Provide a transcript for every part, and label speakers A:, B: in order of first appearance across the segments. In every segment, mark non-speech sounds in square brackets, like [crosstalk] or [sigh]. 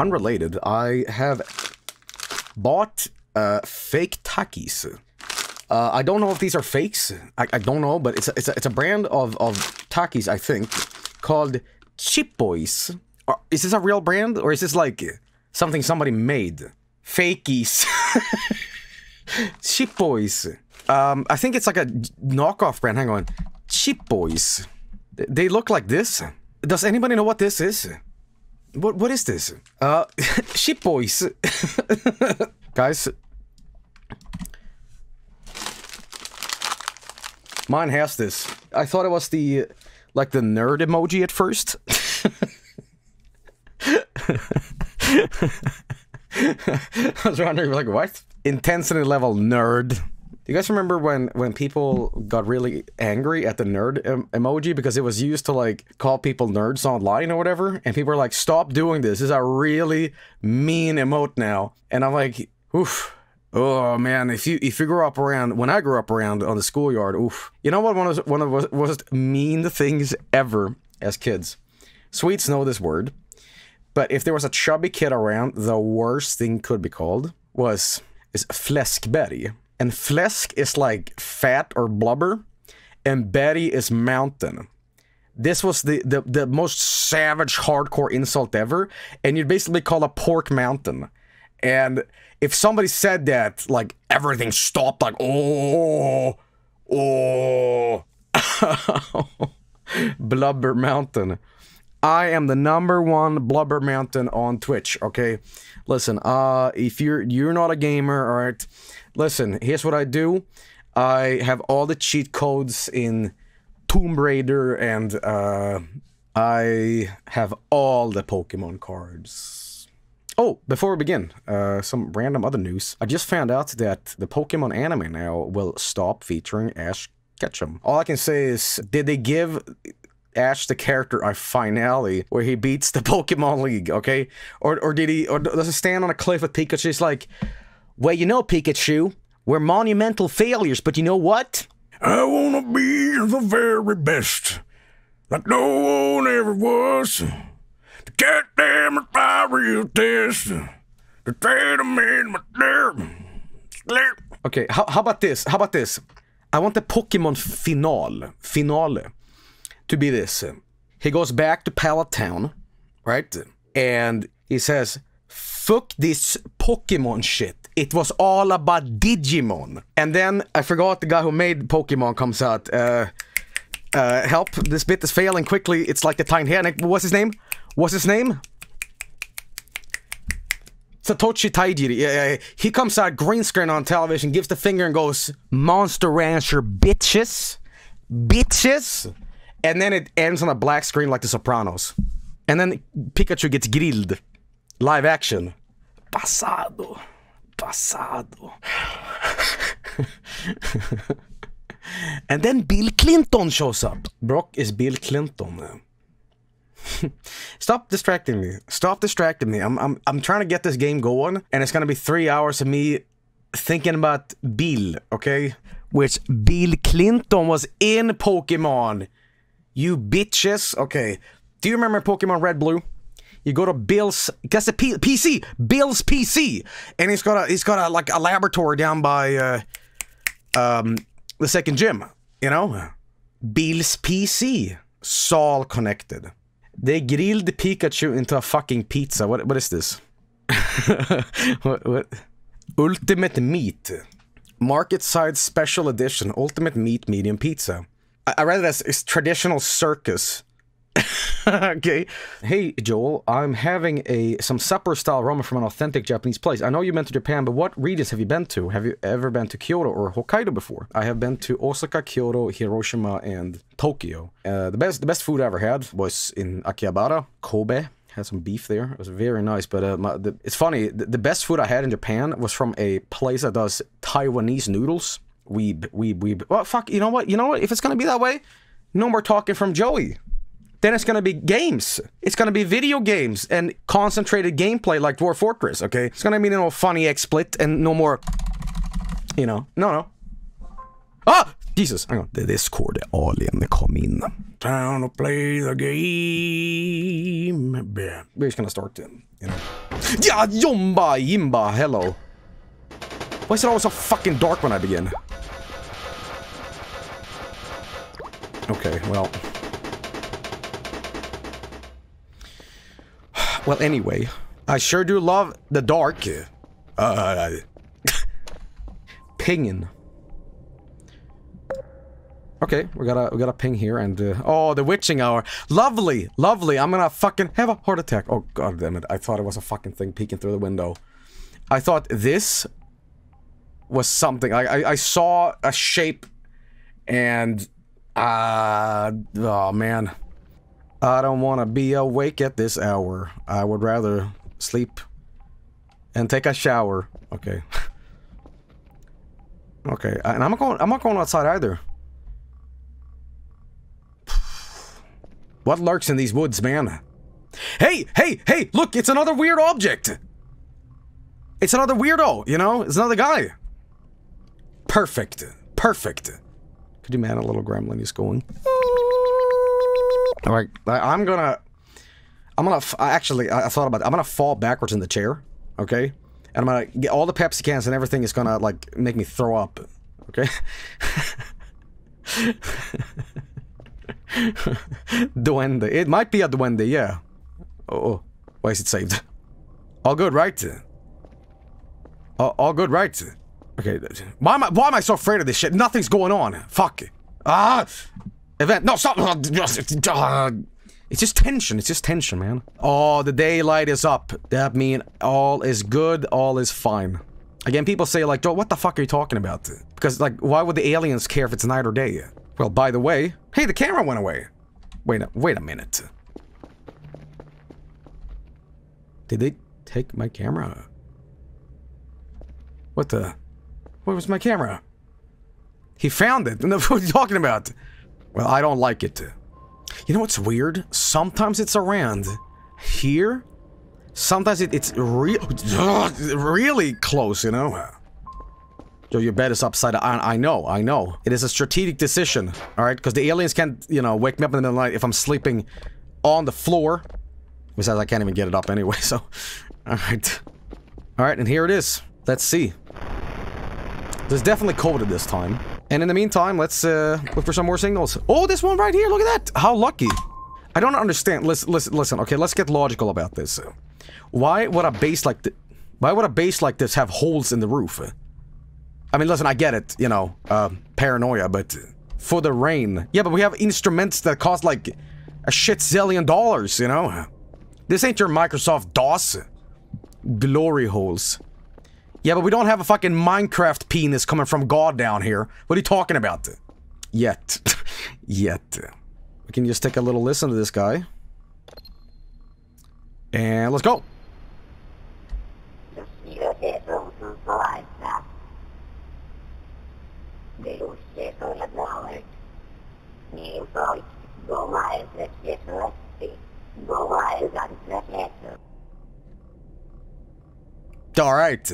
A: unrelated, I have bought uh, fake Takis. Uh, I don't know if these are fakes. I, I don't know, but it's a, it's a, it's a brand of, of Takis, I think, called Chipoys. Is this a real brand, or is this like something somebody made? Fakies. [laughs] Chipoys. Um, I think it's like a knockoff brand. Hang on. Chip Boys. They look like this. Does anybody know what this is? What what is this? Uh, [laughs] Ship Boys. [laughs] Guys. Mine has this. I thought it was the like the nerd emoji at first. [laughs] I was wondering like what? Intensity level nerd. You guys remember when when people got really angry at the nerd em emoji because it was used to like call people nerds online or whatever, and people were like, "Stop doing this! This is a really mean emote now." And I'm like, "Oof." Oh man, if you if you grew up around when I grew up around on the schoolyard, oof. You know what one of one of the most mean things ever as kids. Swedes know this word, but if there was a chubby kid around, the worst thing could be called was is fläskberg. And flesk is like fat or blubber, and berry is mountain. This was the, the, the most savage, hardcore insult ever, and you'd basically call a pork mountain. And if somebody said that, like everything stopped, like oh, oh, [laughs] blubber mountain. I am the number one blubber mountain on Twitch. Okay, listen. Uh, if you're you're not a gamer, all right Listen, here's what I do. I have all the cheat codes in Tomb Raider and uh, I have all the Pokemon cards. Oh, before we begin, uh, some random other news. I just found out that the Pokemon anime now will stop featuring Ash Ketchum. All I can say is, did they give Ash the character I finale where he beats the [laughs] Pokemon League, okay? Or, or did he, or does he stand on a cliff with Pikachu? He's like, well, you know, Pikachu, we're monumental failures, but you know what?
B: I wanna be the very best, like no one ever was. The goddamn real test, the in my.
A: Okay, how, how about this? How about this? I want the Pokemon finale, finale, to be this. He goes back to Pallet Town, right? And he says, fuck this Pokemon shit. It was all about Digimon. And then I forgot the guy who made Pokemon comes out. Uh, uh, help, this bit is failing quickly. It's like the tiny hair. What's his name? What's his name? Satoshi Tajiri. Yeah, he comes out green screen on television, gives the finger and goes, Monster Rancher bitches. Bitches. And then it ends on a black screen like The Sopranos. And then Pikachu gets grilled. Live action. Passado. Passado. [laughs] and then Bill Clinton shows up. Brock is Bill Clinton. [laughs] Stop distracting me. Stop distracting me. I'm, I'm, I'm trying to get this game going, and it's gonna be three hours of me thinking about Bill, okay? Which Bill Clinton was in Pokemon. You bitches. Okay. Do you remember Pokemon Red Blue? You go to Bill's, guess a P PC, Bill's PC, and he's got a he's got a like a laboratory down by uh, um, the second gym. You know, Bill's PC, Saul connected. They grilled Pikachu into a fucking pizza. What what is this? [laughs] what, what? Ultimate Meat, Market Side Special Edition, Ultimate Meat Medium Pizza. I, read it as traditional circus [laughs] okay. Hey, Joel, I'm having a Sapporo style ramen from an authentic Japanese place. I know you've been to Japan, but what regions have you been to? Have you ever been to Kyoto or Hokkaido before? I have been to Osaka, Kyoto, Hiroshima, and Tokyo. Uh, the best the best food I ever had was in Akihabara, Kobe. Had some beef there. It was very nice. But uh, my, the, it's funny. The, the best food I had in Japan was from a place that does Taiwanese noodles. Weeb, weeb, weeb. Well, fuck. You know what? You know what? If it's gonna be that way, no more talking from Joey then it's going to be games. It's going to be video games and concentrated gameplay like Dwarf Fortress, okay? It's going to be no funny XSplit and no more, you know, no, no. Ah! Jesus, hang on. The Discord alien kom in.
B: Time to play the game. Yeah.
A: We're just gonna start them, you know. Yeah, Jomba Jimba, hello. Why is it always so fucking dark when I begin? Okay, well. Well, anyway, I sure do love the dark. Uh, [laughs] pinging. Okay, we got a we got a ping here, and uh, oh, the witching hour, lovely, lovely. I'm gonna fucking have a heart attack. Oh god damn it! I thought it was a fucking thing peeking through the window. I thought this was something. I I, I saw a shape, and uh oh man, I don't want to be awake at this hour. I would rather sleep and take a shower. Okay. [laughs] okay, and I'm not going. I'm not going outside either. [sighs] What lurks in these woods, man? Hey, hey, hey, look, it's another weird object. It's another weirdo, you know? It's another guy. Perfect. Perfect. Could you man a little gremlin he's going? All right, I, am gonna... I'm gonna... actually, I, I thought about it. I'm gonna fall backwards in the chair, okay? And I'm gonna get all the Pepsi cans and everything is gonna, like, make me throw up, okay? [laughs] duende. It might be a duende, yeah. Oh, oh, why is it saved? All good, right? All, all good, right? Okay, why am I why am I so afraid of this shit? Nothing's going on. Fuck. It. Ah, event. No, stop. [sighs] It's just tension. It's just tension, man. Oh, the daylight is up. That mean all is good. All is fine. Again, people say like, what the fuck are you talking about? Because like, why would the aliens care if it's night or day? Well, by the way, hey, the camera went away. Wait a, wait a minute. Did they take my camera? What the? Where was my camera? He found it. [laughs] What are you talking about? Well, I don't like it. You know what's weird? Sometimes it's around here. Sometimes it, it's re [laughs] really close, you know? Yo, your bed is upside down. I, I know, I know. It is a strategic decision, alright? Because the aliens can't, you know, wake me up in the middle of the night if I'm sleeping on the floor. Besides, I can't even get it up anyway, [laughs] so... Alright. Alright, and here it is. Let's see. There's definitely coded this time. And in the meantime, let's uh, look for some more signals. Oh, this one right here, look at that! How lucky. I don't understand. Listen, listen, listen. Okay, let's get logical about this. Why would a base like this... Why would a base like this have holes in the roof? I mean, listen, I get it, you know, uh, paranoia, but for the rain. Yeah, but we have instruments that cost like a shit zillion dollars, you know? This ain't your Microsoft DOS. Glory holes. Yeah, but we don't have a fucking Minecraft penis coming from God down here. What are you talking about? Yet. [laughs] Yet. We can just take a little listen to this guy. And let's go. Alright.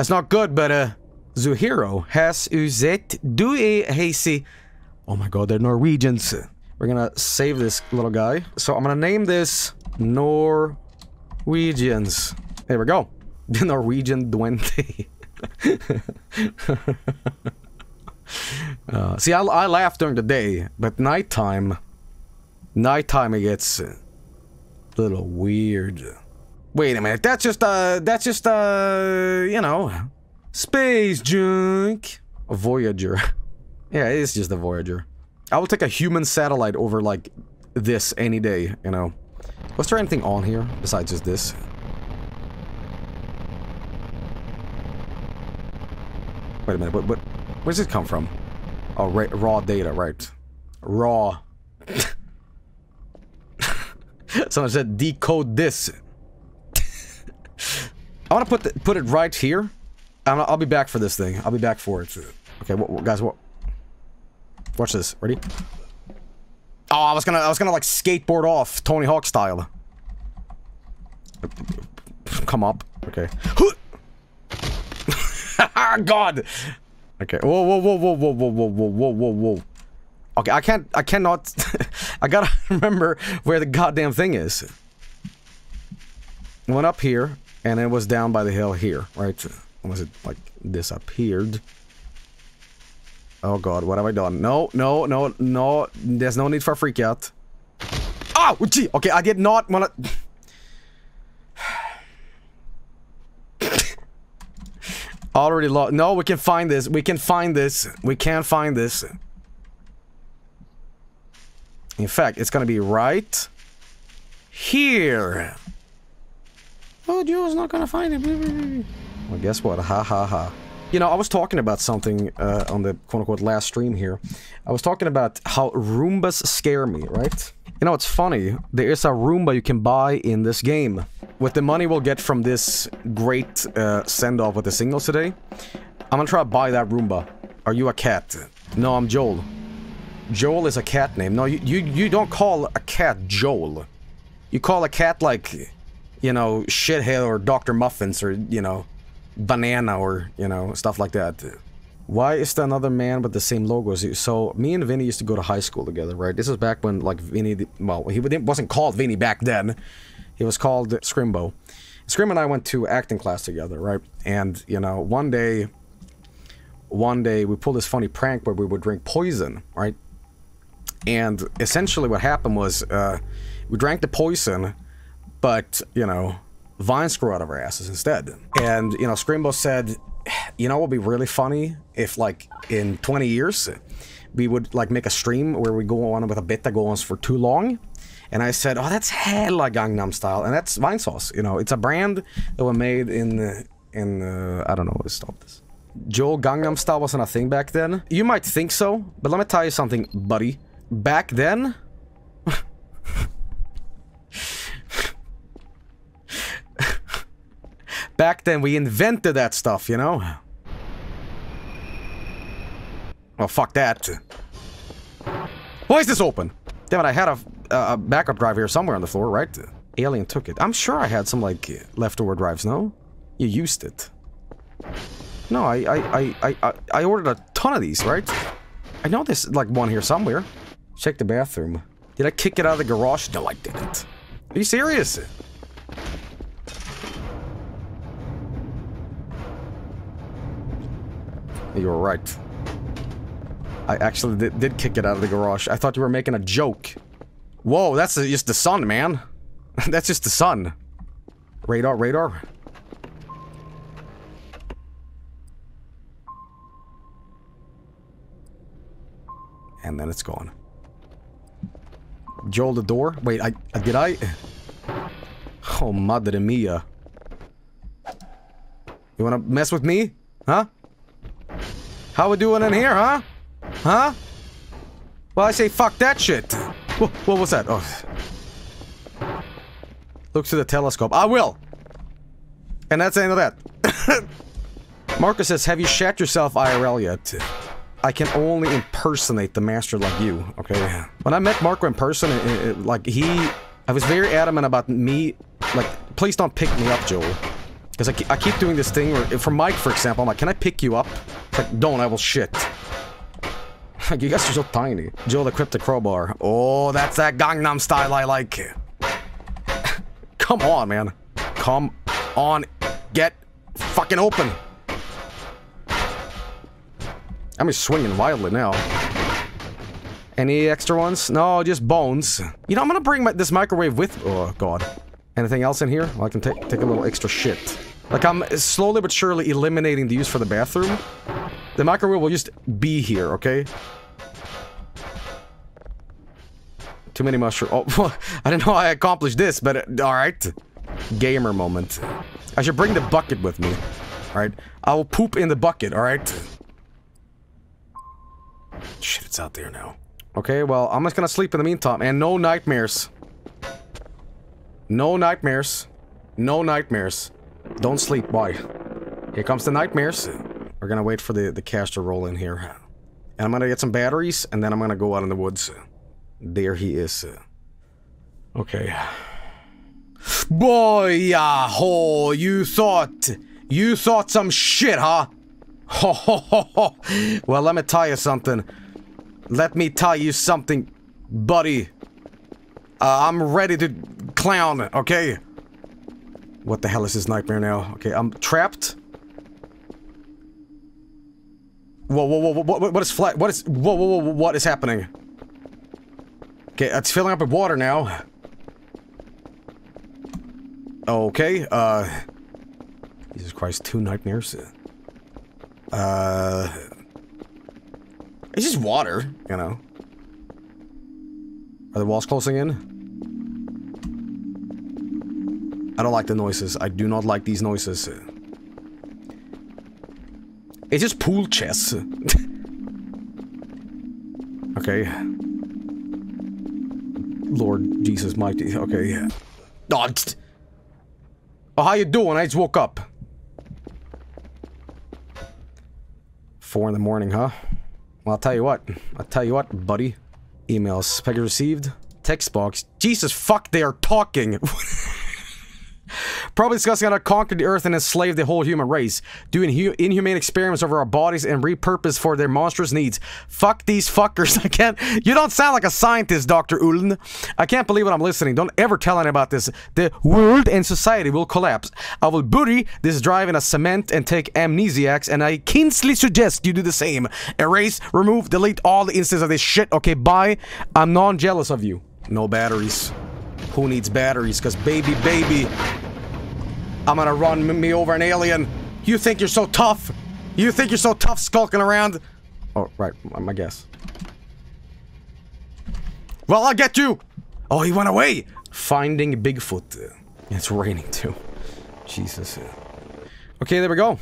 A: That's not good, but uh Zuhiro has uzet du e hasi. Oh my god, they're Norwegians. We're gonna save this little guy. So I'm gonna name this Norwegians. There we go. [laughs] The Norwegian Duende. [laughs] uh, see, I, I laugh during the day, but nighttime, nighttime it gets a little weird. Wait a minute, that's just, uh, that's just, uh, you know, space junk. A Voyager. [laughs] yeah, it's just a Voyager. I will take a human satellite over, like, this any day, you know. Was there anything on here besides just this? Wait a minute, what, what, where does it come from? Oh, ra raw data, right. Raw. [laughs] Someone said decode this. I want to put the, put it right here. i will be back for this thing. I'll be back for it. Okay, what, what, guys, what? Watch this. Ready? Oh, I was gonna, I was gonna like skateboard off Tony Hawk style. Come up. Okay. [laughs] God. Okay. Whoa, whoa, whoa, whoa, whoa, whoa, whoa, whoa, whoa, whoa. Okay, I can't, I cannot, [laughs] I gotta [laughs] remember where the goddamn thing is. Went up here, and it was down by the hill here, right? Was it like disappeared? Oh god, what have I done? No, no, no, no, there's no need for a freak out. Ah, oh, gee, okay, I did not wanna... [sighs] Already lost. No, we can find this. We can find this. We can find this. In fact, it's gonna be right here. Oh, Joe's not gonna find it. Well, guess what? Ha ha ha. You know, I was talking about something uh, on the quote-unquote last stream here. I was talking about how Roombas scare me, right? You know, it's funny. There is a Roomba you can buy in this game. With the money we'll get from this great uh, send-off with the singles today, I'm gonna try to buy that Roomba. Are you a cat? No, I'm Joel. Joel is a cat name. No, you, you, you don't call a cat Joel. You call a cat like, you know, Shithead or Dr. Muffins or, you know, Banana or, you know, stuff like that. Why is there another man with the same logo as you? So, me and Vinny used to go to high school together, right? This is back when, like, Vinny, well, he wasn't called Vinny back then. He was called Scrimbo. Scrim and I went to acting class together, right? And, you know, one day, one day we pulled this funny prank where we would drink poison, right? And essentially what happened was, uh, we drank the poison, but, you know, vines grew out of our asses instead. And, you know, Scrimbo said, you know what would be really funny if, like, in 20 years, we would, like, make a stream where we go on with a bit that goes for too long. And I said, oh, that's hella Gangnam Style. And that's Vinesauce. You know, it's a brand that was made in, in uh, I don't know, let's stop this. Joel Gangnam Style wasn't a thing back then. You might think so, but let me tell you something, buddy. Back then... Back then, we invented that stuff, you know? Well, fuck that. Why is this open? Damn it, I had a, a backup drive here somewhere on the floor, right? Alien took it. I'm sure I had some, like, leftover drives, no? You used it. No, I, I, I, I, I ordered a ton of these, right? I know there's, like, one here somewhere. Check the bathroom. Did I kick it out of the garage? No, I didn't. Are you serious? You were right. I actually did, did, kick it out of the garage. I thought you were making a joke. Whoa, that's just the sun, man. [laughs] that's just the sun. Radar, radar. And then it's gone. Joel the door? Wait, I, I did I? [sighs] Oh, madre mia. You wanna mess with me? Huh? How we doing in here, huh? Huh? Well, I say fuck that shit. What, what was that? Oh. Look through the telescope. I will! And that's the end of that. [coughs] Marcus says, have you shat yourself IRL yet? I can only impersonate the master like you, okay? When I met Marco in person, it, it, like, he... I was very adamant about me, like, please don't pick me up, Joel. Because I, I, keep doing this thing where, for Mike, for example, I'm like, can I pick you up? Like, don't, I will shit. You guys are so tiny. Joe the Cryptic Crowbar. Oh, that's that Gangnam style I like. [laughs] Come on, man. Come on. Get fucking open. I'm just swinging wildly now. Any extra ones? No, just bones. You know, I'm gonna bring my, this microwave with- Oh, God. Anything else in here? Well, I can take take a little extra shit. Like, I'm slowly but surely eliminating the use for the bathroom. The microwave will just be here, okay? Too many mushrooms. Oh, [laughs] I didn't know how I accomplished this, but uh, alright. Gamer moment. I should bring the bucket with me. Alright? I will poop in the bucket, alright? Shit, it's out there now. Okay, well, I'm just gonna sleep in the meantime. And no nightmares. No nightmares. No nightmares. Don't sleep. boy. Here comes the nightmares. We're gonna wait for the, the cash to roll in here. And I'm gonna get some batteries, and then I'm gonna go out in the woods. There he is. Okay. Boy, yahoo! You thought... You thought some shit, huh? Ho, ho, ho, ho. Well, let me tell you something. Let me tell you something, buddy. Uh, I'm ready to clown, okay? What the hell is this nightmare now? Okay, I'm trapped. Whoa, whoa, whoa, what, what is flat? What is, whoa, whoa, whoa, what is happening? Okay, it's filling up with water now. Okay, uh... Jesus Christ, two nightmares. Uh... It's just water, you know. Are the walls closing in? I don't like the noises. I do not like these noises. It's just pool chess. [laughs] okay. Lord Jesus mighty. Okay. Oh, oh, how you doing? I just woke up. Four in the morning, huh? Well, I'll tell you what. I'll tell you what, buddy. Emails. Package received. Text box. Jesus fuck, they are talking. [laughs] Probably discussing how to conquer the earth and enslave the whole human race, doing inhumane experiments over our bodies and repurpose for their monstrous needs. Fuck these fuckers. [laughs] I can't. You don't sound like a scientist, Dr. Uln. I can't believe what I'm listening. Don't ever tell anyone about this. The world and society will collapse. I will bury this drive in a cement and take amnesiacs, and I keenly suggest you do the same. Erase, remove, delete all the instances of this shit. Okay, bye. I'm non jealous of you. No batteries. Who needs batteries? Because baby, baby, I'm gonna run me over an alien. You think you're so tough? You think you're so tough skulking around? Oh, right, my guess. Well, I'll get you! Oh, he went away! Finding Bigfoot. It's raining too. Jesus. Okay, there we go.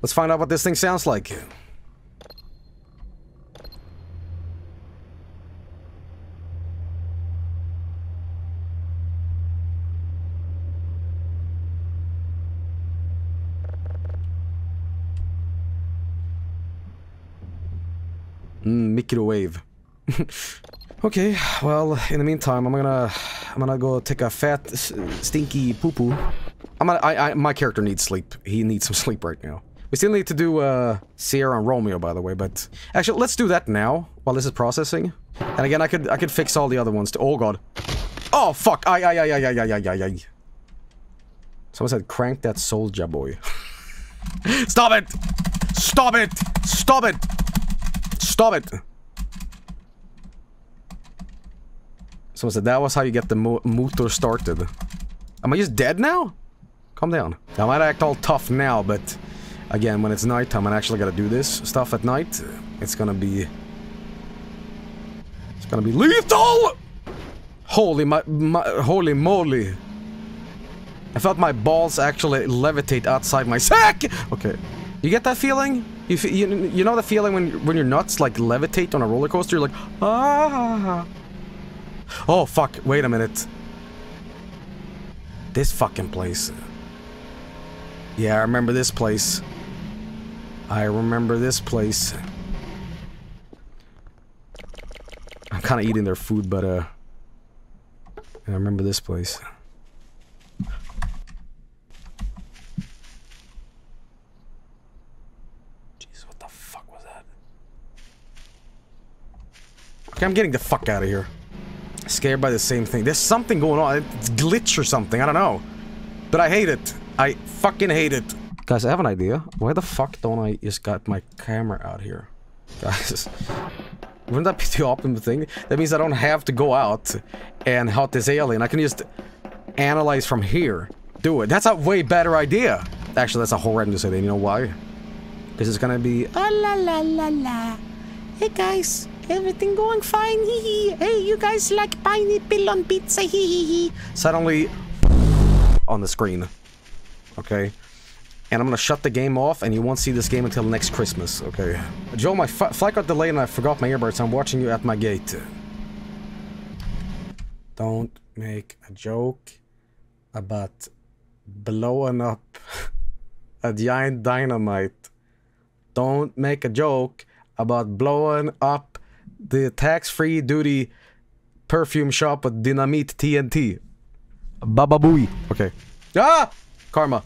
A: Let's find out what this thing sounds like. Microwave. [laughs] okay, well, in the meantime, I'm gonna, I'm gonna go take a fat, stinky poo poo. I'm gonna, I, I, my character needs sleep. He needs some [laughs] sleep right now. We still need to do uh, Sierra and Romeo, by the way, but actually, let's do that now while this is processing. And again, I could, I could fix all the other ones. Too. Oh god. Oh fuck! Ay ay ay ay ay ay ay ay. Someone said, "Crank that soldier boy." [laughs] Stop it! Stop it! Stop it! Stop it! Someone said that was how you get the mo motor started. Am I just dead now? Calm down. I might act all tough now, but again, when it's nighttime and I actually gotta do this stuff at night, it's gonna be... It's gonna be lethal! Holy my, my holy moly. I felt my balls actually levitate outside my sack! Okay. You get that feeling? You, you, you know the feeling when, when your nuts like levitate on a roller coaster? You're like, ah. Oh, fuck. Wait a minute. This fucking place. Yeah, I remember this place. I remember this place. I'm kind of eating their food, but, uh... I remember this place. Okay, I'm getting the fuck out of here. Scared by the same thing. There's something going on. It's glitch or something. I don't know. But I hate it. I fucking hate it. Guys, I have an idea. Why the fuck don't I just got my camera out here? Guys, [laughs] wouldn't that be the optimum thing? That means I don't have to go out and hunt this alien. I can just analyze from here. Do it. That's a way better idea. Actually, that's a horrendous idea. You know why? Because it's gonna be... Oh, la la la la. Hey guys, Everything going fine, hee hee. Hey, you guys like pineapple on pizza, hee hee hee. Suddenly, on the screen. Okay? And I'm gonna shut the game off, and you won't see this game until next Christmas, okay? Joe, my flight got delayed and I forgot my earbuds. I'm watching you at my gate. Don't make a joke about blowing up [laughs] a giant dynamite. Don't make a joke about blowing up the tax-free duty perfume shop with dynamite TNT. Baba booey. Okay. Ah! Karma.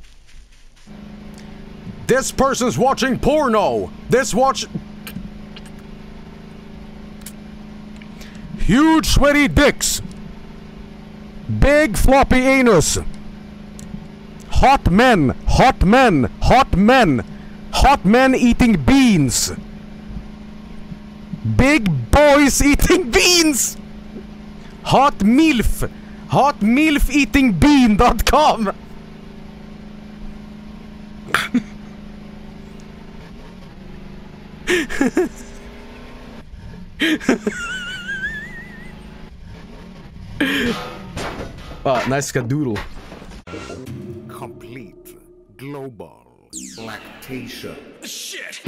A: This person's watching porno. This watch. Huge sweaty dicks. Big floppy anus. Hot men, hot men, hot men. Hot men eating beans. Big boys eating [laughs] beans. Hot MILF. Hot MILF eating bean.com. [laughs] Ah, nice skadoodle.
B: Complete global lactation.
C: Shit!